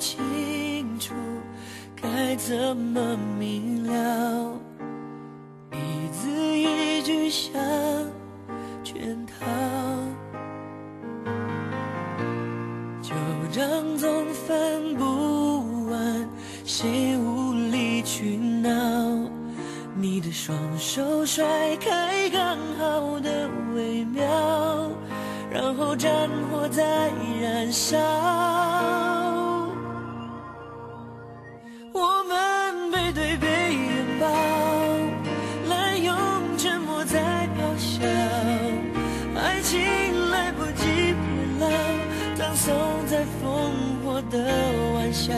清楚，该怎么明了？一字一句像圈套，旧账总翻不完，谁无理取闹？你的双手甩开刚好的微妙。然后战火在燃烧，的玩笑。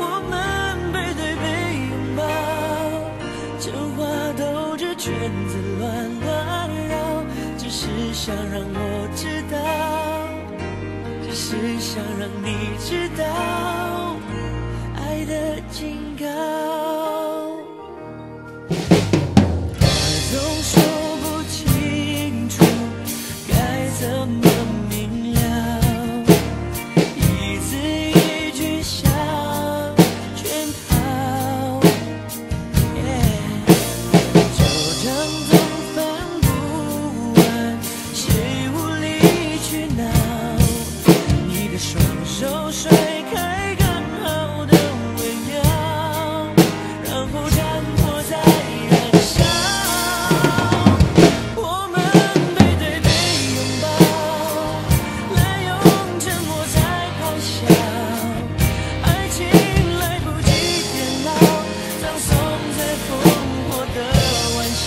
我们背对背拥抱，真话兜着圈子乱乱绕。只是想让我知道，只是想让你知道，爱的警告。话总说不清楚，该怎么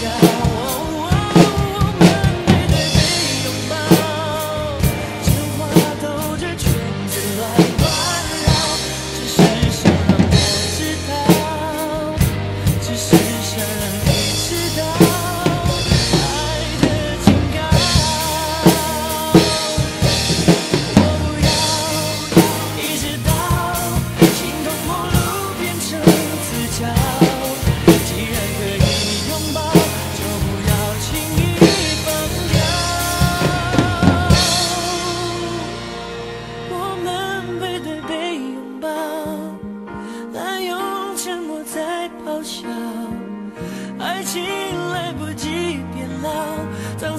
玩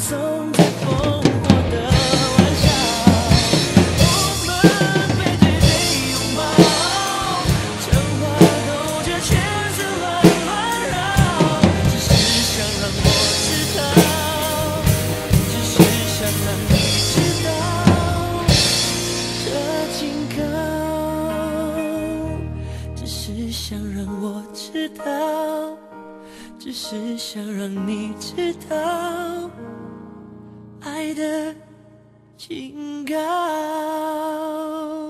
送在烽火的玩笑。我们背对背拥抱，真话兜着圈子乱乱绕，只是想让我知道，只是想让你知道，这警告，只是想让我知道，只是想让你知道，爱的警告。